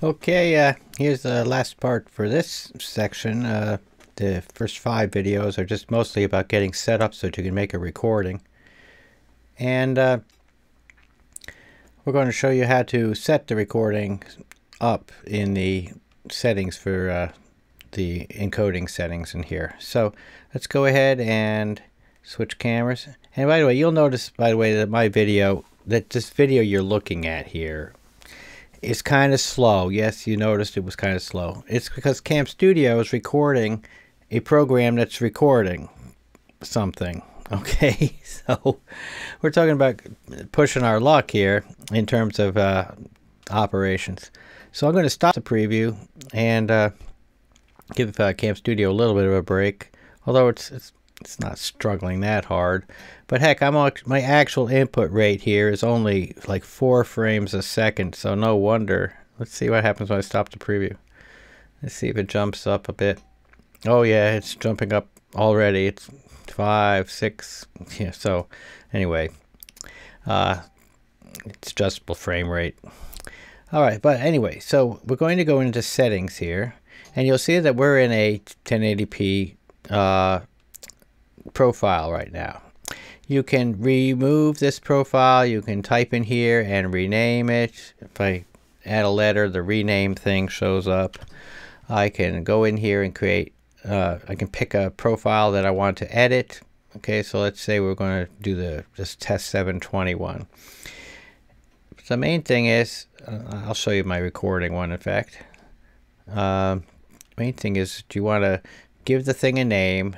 Okay, uh, here's the last part for this section. Uh, the first five videos are just mostly about getting set up so that you can make a recording. And uh, we're going to show you how to set the recording up in the settings for uh, the encoding settings in here. So let's go ahead and switch cameras. And by the way, you'll notice, by the way, that my video, that this video you're looking at here is kind of slow. Yes, you noticed it was kind of slow. It's because Cam Studio is recording a program that's recording something. Okay, so we're talking about pushing our luck here in terms of uh, operations. So I'm going to stop the preview and uh, give uh, Cam Studio a little bit of a break. Although it's it's it's not struggling that hard. But heck, I'm my actual input rate here is only like four frames a second, so no wonder. Let's see what happens when I stop the preview. Let's see if it jumps up a bit. Oh yeah, it's jumping up already. It's five, six. Yeah. So anyway, uh, it's adjustable frame rate. All right, but anyway, so we're going to go into settings here, and you'll see that we're in a 1080p uh, profile right now. You can remove this profile. You can type in here and rename it. If I add a letter, the rename thing shows up. I can go in here and create, uh, I can pick a profile that I want to edit. Okay, so let's say we're going to do the this test 721. The main thing is, uh, I'll show you my recording one in fact. Uh, main thing is, do you want to give the thing a name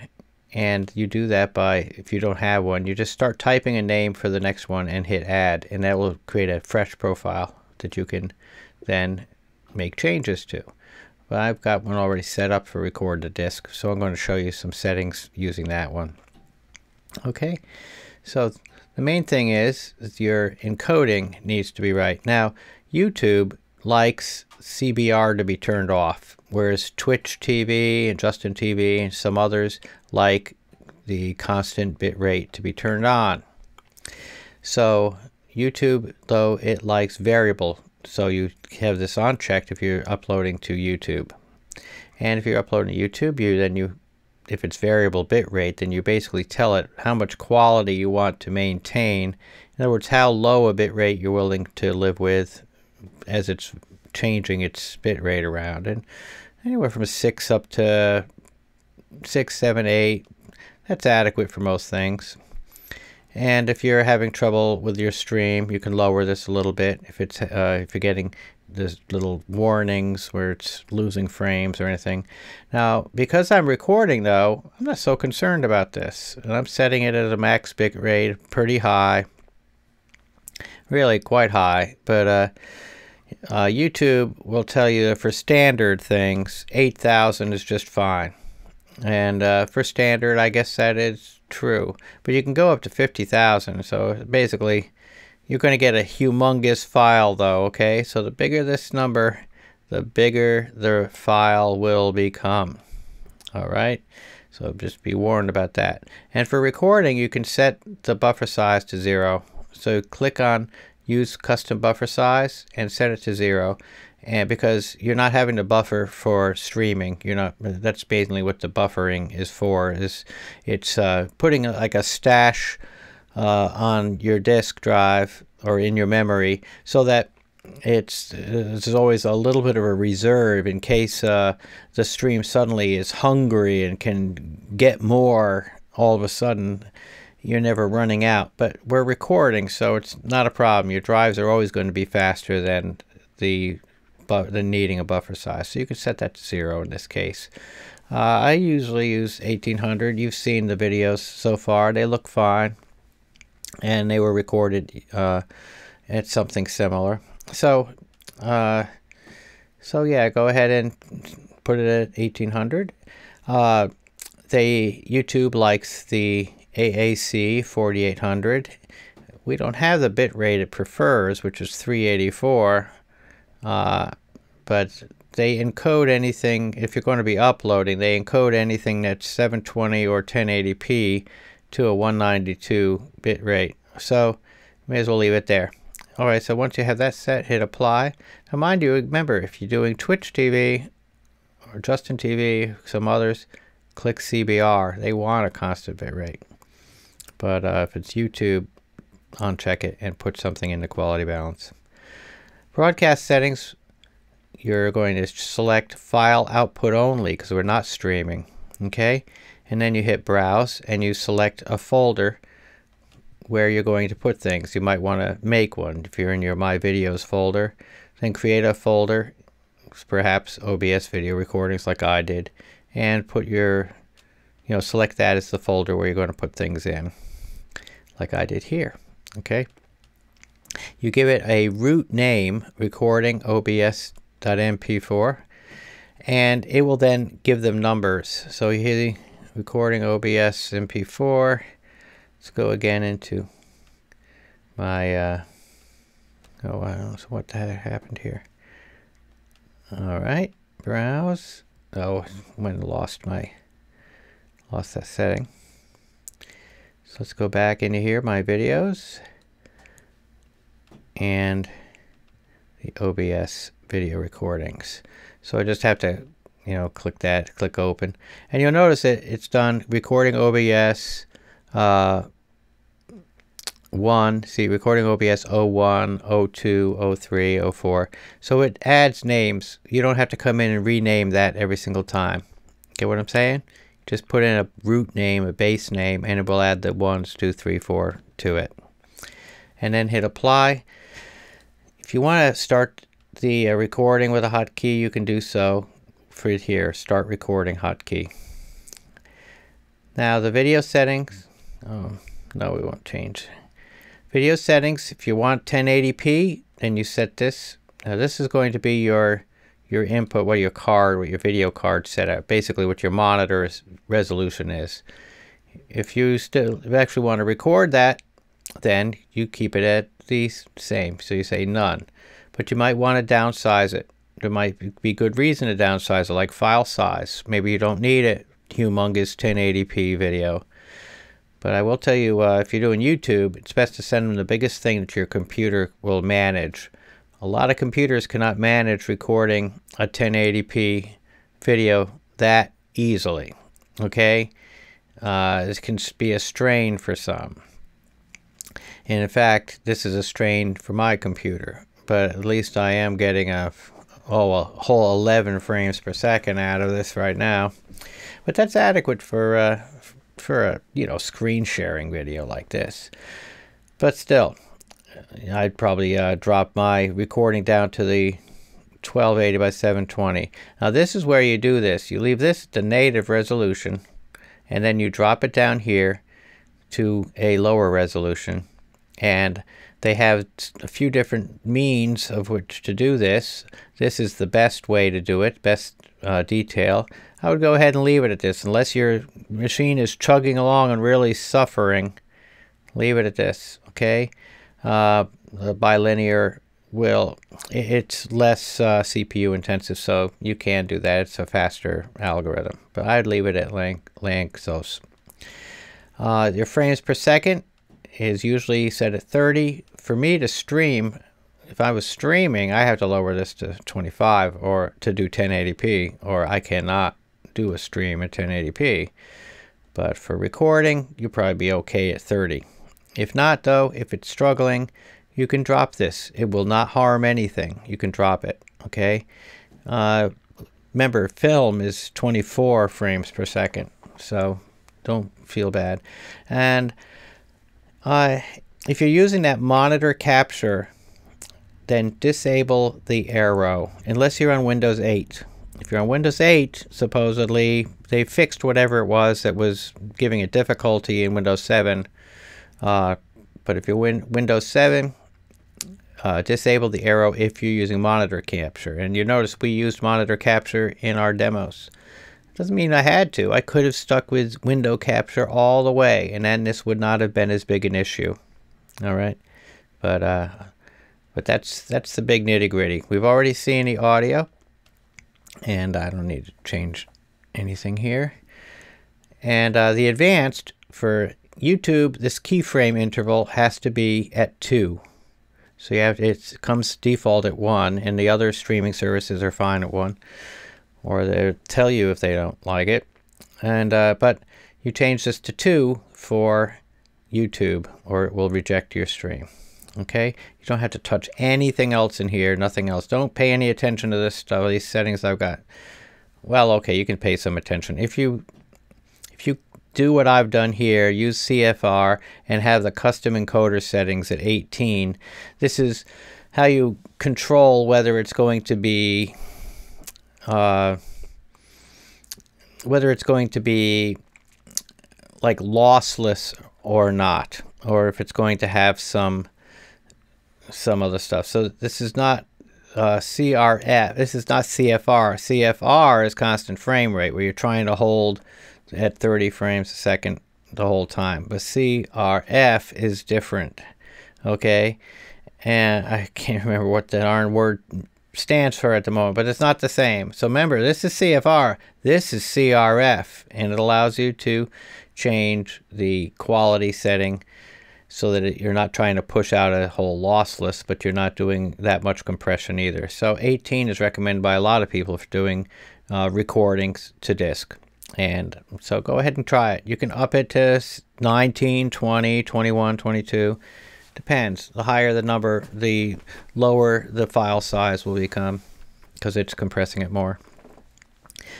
and you do that by if you don't have one you just start typing a name for the next one and hit add and that will create a fresh profile that you can then make changes to. But I've got one already set up for record to disk so I'm going to show you some settings using that one. Okay so the main thing is that your encoding needs to be right. Now YouTube likes CBR to be turned off, whereas Twitch TV and Justin TV and some others like the constant bit rate to be turned on. So YouTube, though, it likes variable. So you have this on checked if you're uploading to YouTube. And if you're uploading to YouTube, you then you if it's variable bit rate, then you basically tell it how much quality you want to maintain. In other words, how low a bit rate you're willing to live with as it's changing its bit rate around. And anywhere from 6 up to 6, 7, 8, that's adequate for most things. And if you're having trouble with your stream, you can lower this a little bit. If it's uh, if you're getting the little warnings where it's losing frames or anything. Now, because I'm recording though, I'm not so concerned about this. And I'm setting it at a max bit rate, pretty high. Really quite high, but uh, uh, YouTube will tell you that for standard things, 8,000 is just fine. And uh, for standard, I guess that is true. But you can go up to 50,000. So basically, you're going to get a humongous file, though, okay? So the bigger this number, the bigger the file will become. All right? So just be warned about that. And for recording, you can set the buffer size to zero. So click on use custom buffer size and set it to zero. And because you're not having to buffer for streaming you're not that's basically what the buffering is for is it's uh, putting a, like a stash uh, on your disk drive or in your memory so that it's there's always a little bit of a reserve in case uh, the stream suddenly is hungry and can get more all of a sudden you're never running out. But we're recording, so it's not a problem. Your drives are always going to be faster than the than needing a buffer size. So you can set that to zero in this case. Uh, I usually use 1800. You've seen the videos so far. They look fine. And they were recorded uh, at something similar. So, uh, so yeah, go ahead and put it at 1800. Uh, they YouTube likes the AAC 4800. We don't have the bit rate it prefers, which is 384, uh, but they encode anything, if you're going to be uploading, they encode anything that's 720 or 1080p to a 192 bit rate. So may as well leave it there. All right, so once you have that set, hit apply. Now, mind you, remember, if you're doing Twitch TV or Justin TV, some others, click CBR. They want a constant bit rate. But uh, if it's YouTube, uncheck it and put something in the quality balance. Broadcast settings, you're going to select file output only because we're not streaming. Okay, and then you hit browse and you select a folder where you're going to put things. You might want to make one if you're in your My Videos folder. Then create a folder, perhaps OBS video recordings like I did, and put your, you know, select that as the folder where you're going to put things in, like I did here. Okay. You give it a root name, recording obs.mp4, and it will then give them numbers. So here, recording OBS MP4. Let's go again into my, uh, oh, I don't know what the heck happened here. All right, browse. Oh, and lost my, lost that setting. So let's go back into here, my videos, and the OBS video recordings. So I just have to, you know, click that, click open. And you'll notice that it's done recording OBS, uh, 1, see recording OBS 01, 02, 03, 04. So it adds names. You don't have to come in and rename that every single time. Get what I'm saying? Just put in a root name, a base name, and it will add the ones, two, three, four to it. And then hit apply. If you want to start the uh, recording with a hotkey, you can do so for here, start recording hotkey. Now the video settings, oh, no, we won't change. Video settings, if you want 1080p, then you set this. Now this is going to be your your input, what your card, what your video card set up, basically what your monitor's resolution is. If you still actually want to record that, then you keep it at the same. So you say none. But you might want to downsize it. There might be good reason to downsize it, like file size. Maybe you don't need a humongous 1080p video. But I will tell you, uh, if you're doing YouTube, it's best to send them the biggest thing that your computer will manage. A lot of computers cannot manage recording a 1080p video that easily. Okay? Uh, this can be a strain for some. And in fact, this is a strain for my computer. But at least I am getting a, oh, a whole 11 frames per second out of this right now. But that's adequate for, uh, for a you know screen sharing video like this. But still, I'd probably uh, drop my recording down to the 1280 by 720. Now this is where you do this. You leave this at the native resolution and then you drop it down here to a lower resolution and they have a few different means of which to do this. This is the best way to do it, best uh, detail. I would go ahead and leave it at this. Unless your machine is chugging along and really suffering, leave it at this, okay? Uh, bilinear will, it's less uh, CPU intensive, so you can do that. It's a faster algorithm. But I'd leave it at Lanczos. Uh, your frames per second is usually set at 30. For me to stream, if I was streaming, I have to lower this to 25 or to do 1080p, or I cannot do a stream at 1080p. But for recording, you'll probably be okay at 30. If not, though, if it's struggling, you can drop this. It will not harm anything. You can drop it, okay? Uh, remember, film is 24 frames per second, so don't feel bad. And uh, if you're using that monitor capture, then disable the Aero, unless you're on Windows 8. If you're on Windows 8, supposedly, they fixed whatever it was that was giving it difficulty in Windows 7. Uh, but if you're win Windows 7, uh, disable the Aero if you're using monitor capture. And you notice we used monitor capture in our demos. Doesn't mean I had to. I could have stuck with window capture all the way, and then this would not have been as big an issue. All right, but uh, but that's that's the big nitty gritty. We've already seen the audio, and I don't need to change anything here. And uh, the advanced for YouTube, this keyframe interval has to be at two. So you have it comes default at one, and the other streaming services are fine at one, or they'll tell you if they don't like it. And uh, but you change this to two for YouTube, or it will reject your stream. Okay, you don't have to touch anything else in here, nothing else. Don't pay any attention to this stuff, these settings I've got. Well, okay, you can pay some attention. If you if you do what I've done here, use CFR and have the custom encoder settings at 18. This is how you control whether it's going to be uh, whether it's going to be like lossless or not, or if it's going to have some some other stuff. So this is not uh, CRF. This is not CFR. CFR is constant frame rate, where you're trying to hold at 30 frames a second the whole time. But CRF is different, okay? And I can't remember what the darn word stands for at the moment, but it's not the same. So remember, this is CFR, this is CRF, and it allows you to change the quality setting so that it, you're not trying to push out a whole lossless, but you're not doing that much compression either. So 18 is recommended by a lot of people for doing uh, recordings to disk. And so go ahead and try it. You can up it to 19, 20, 21, 22. Depends. The higher the number, the lower the file size will become because it's compressing it more.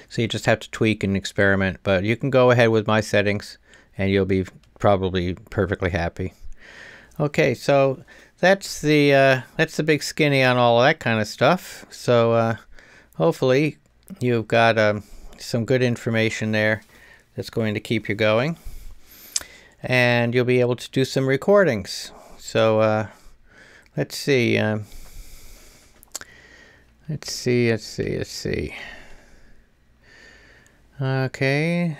So you just have to tweak and experiment. But you can go ahead with my settings and you'll be probably perfectly happy. Okay, so that's the uh, that's the big skinny on all that kind of stuff. So uh, hopefully you've got um, some good information there that's going to keep you going. And you'll be able to do some recordings. So uh, let's see. Um, let's see, let's see, let's see. Okay.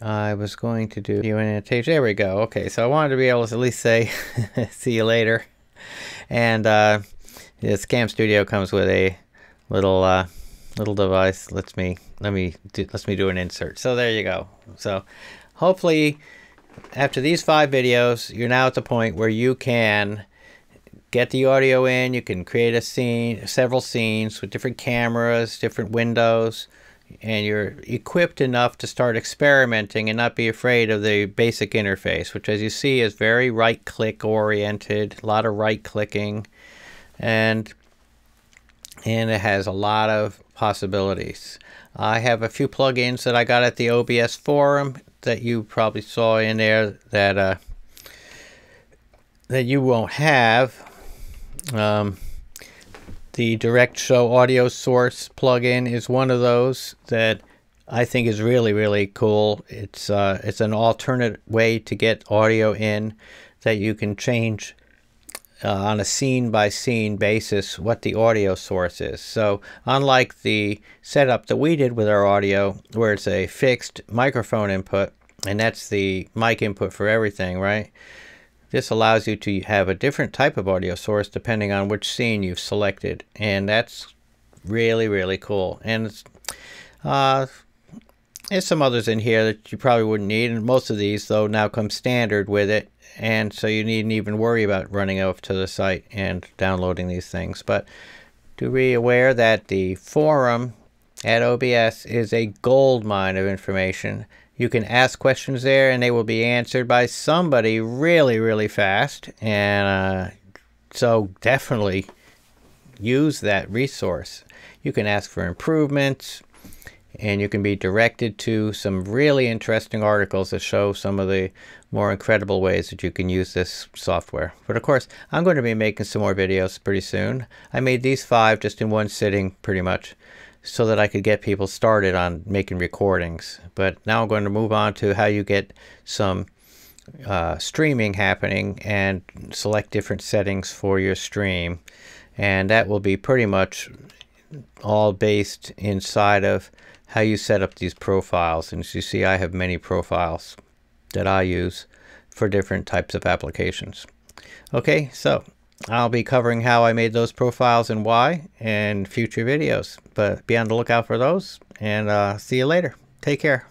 I was going to do you in a page. There we go. Okay, so I wanted to be able to at least say see you later. And uh, this Cam Studio comes with a little uh, little device lets me let me do, lets me do an insert. So there you go. So hopefully after these five videos, you're now at the point where you can get the audio in. You can create a scene, several scenes with different cameras, different windows, and you're equipped enough to start experimenting and not be afraid of the basic interface, which as you see is very right click oriented, a lot of right clicking, and and it has a lot of possibilities. I have a few plugins that I got at the OBS forum that you probably saw in there that uh, that you won't have. Um, the DirectShow Audio Source plugin is one of those that I think is really really cool. It's uh, it's an alternate way to get audio in that you can change uh, on a scene by scene basis what the audio source is. So unlike the setup that we did with our audio where it's a fixed microphone input and that's the mic input for everything, right? This allows you to have a different type of audio source depending on which scene you've selected and that's really really cool. And uh, there's some others in here that you probably wouldn't need and most of these though now come standard with it and so you needn't even worry about running off to the site and downloading these things. But to be aware that the forum at OBS is a gold mine of information. You can ask questions there and they will be answered by somebody really, really fast. And uh, so definitely use that resource. You can ask for improvements and you can be directed to some really interesting articles that show some of the more incredible ways that you can use this software. But of course, I'm going to be making some more videos pretty soon. I made these five just in one sitting pretty much so that I could get people started on making recordings. But now I'm going to move on to how you get some uh, streaming happening and select different settings for your stream. And that will be pretty much all based inside of how you set up these profiles. And as you see, I have many profiles that I use for different types of applications. Okay, so I'll be covering how I made those profiles and why in future videos. But be on the lookout for those and uh, see you later. Take care.